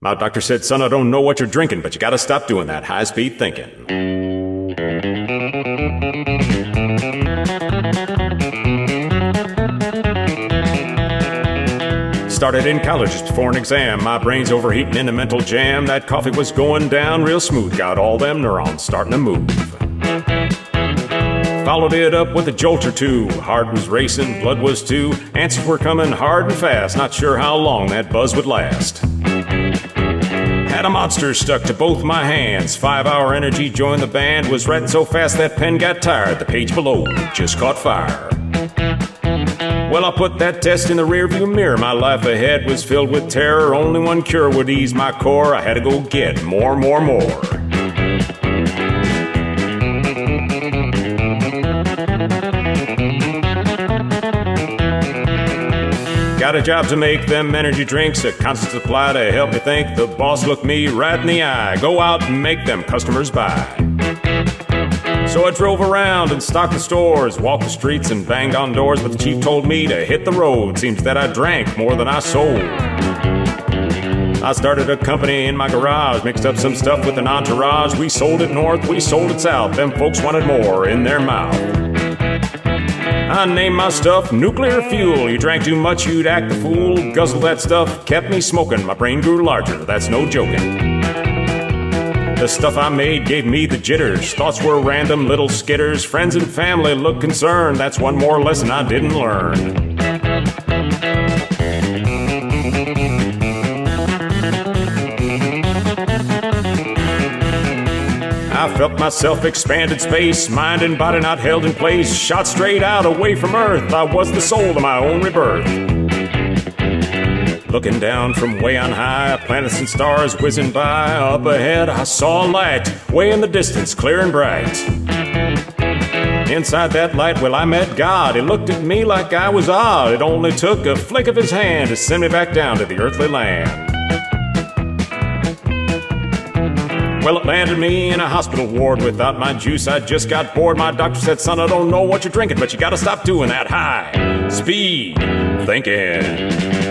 My doctor said, son, I don't know what you're drinking, but you gotta stop doing that high speed thinking. Started in college just before an exam. My brain's overheating in a mental jam. That coffee was going down real smooth. Got all them neurons starting to move. Followed it up with a jolt or two. Heart was racing, blood was too. Answers were coming hard and fast. Not sure how long that buzz would last. Had a monster stuck to both my hands. Five hour energy joined the band. Was writing so fast that pen got tired. The page below just caught fire. Well, I put that test in the rearview mirror. My life ahead was filled with terror. Only one cure would ease my core. I had to go get more, more, more. Got a job to make them energy drinks, a constant supply to help me think. The boss looked me right in the eye. Go out and make them customers buy. So I drove around and stocked the stores, walked the streets and banged on doors, but the chief told me to hit the road. Seems that I drank more than I sold. I started a company in my garage, mixed up some stuff with an entourage. We sold it north, we sold it south. Them folks wanted more in their mouth. I named my stuff nuclear fuel. You drank too much, you'd act the fool. Guzzled that stuff, kept me smoking. My brain grew larger, that's no joking. The stuff I made gave me the jitters. Thoughts were random little skitters. Friends and family looked concerned. That's one more lesson I didn't learn. I felt myself expanded space, mind and body not held in place. Shot straight out away from Earth. I was the soul of my own rebirth. Looking down from way on high, planets and stars whizzing by. Up ahead, I saw a light, way in the distance, clear and bright. Inside that light, well, I met God. He looked at me like I was odd. It only took a flick of his hand to send me back down to the earthly land. Well, it landed me in a hospital ward without my juice. I just got bored. My doctor said, son, I don't know what you're drinking, but you gotta stop doing that high speed thinking.